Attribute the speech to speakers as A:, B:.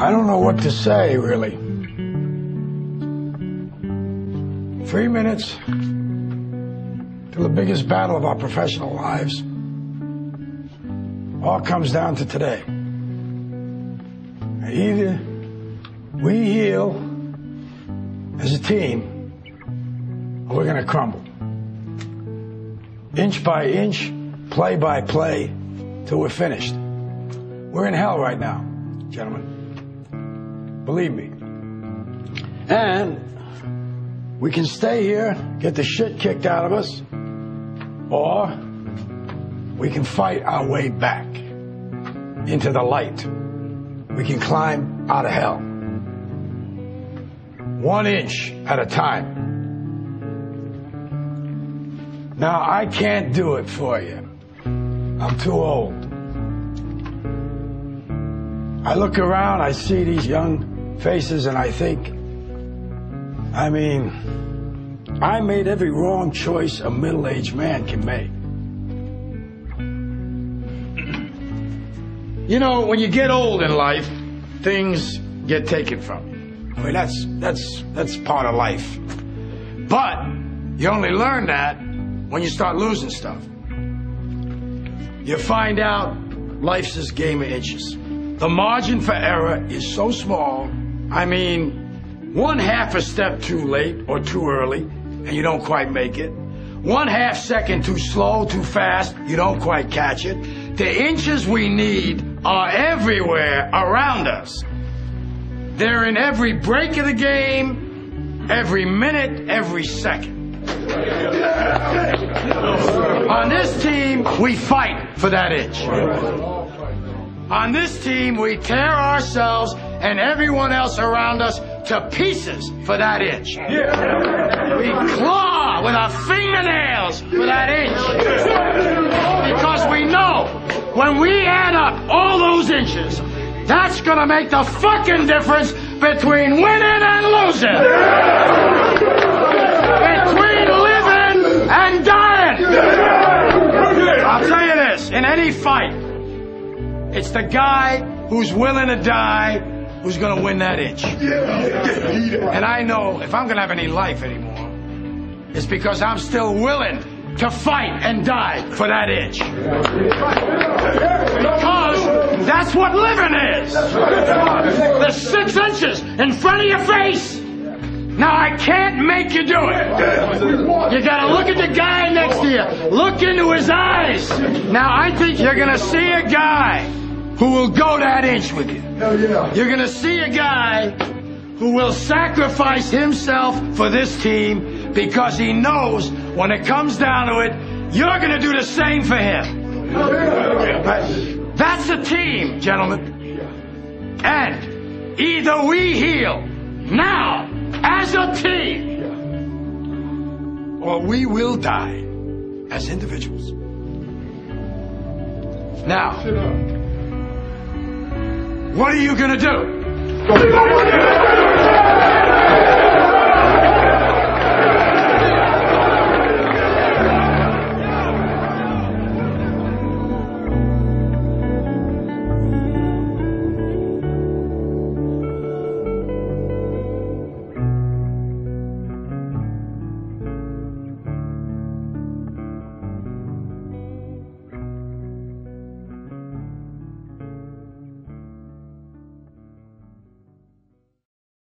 A: I don't know what to say, really. Three minutes to the biggest battle of our professional lives. All comes down to today. Either we heal as a team, or we're going to crumble. Inch by inch, play by play, till we're finished. We're in hell right now, gentlemen. Believe me. And we can stay here, get the shit kicked out of us, or we can fight our way back into the light. We can climb out of hell. One inch at a time. Now, I can't do it for you. I'm too old. I look around, I see these young faces, and I think, I mean, I made every wrong choice a middle aged man can make. You know, when you get old in life, things get taken from you. I mean, that's, that's, that's part of life. But you only learn that when you start losing stuff. You find out life's this game of inches. The margin for error is so small. I mean, one half a step too late or too early, and you don't quite make it. One half second too slow, too fast, you don't quite catch it. The inches we need are everywhere around us. They're in every break of the game, every minute, every second. On this team, we fight for that inch. On this team, we tear ourselves and everyone else around us to pieces for that inch. We claw with our fingernails for that inch. Because we know when we add up all those inches, that's gonna make the fucking difference between winning and losing. Fight, it's the guy who's willing to die who's gonna win that inch. And I know if I'm gonna have any life anymore, it's because I'm still willing to fight and die for that inch. Because that's what living is. The six inches in front of your face. Now I can't make you do it. You gotta look at the guy next to you. Look into his eyes. Now I think you're gonna see a guy who will go that inch with you. Hell yeah. You're gonna see a guy who will sacrifice himself for this team because he knows when it comes down to it, you're gonna do the same for him. That's a team, gentlemen. And either we heal now as a team, or we will die as individuals. Now, what are you gonna do?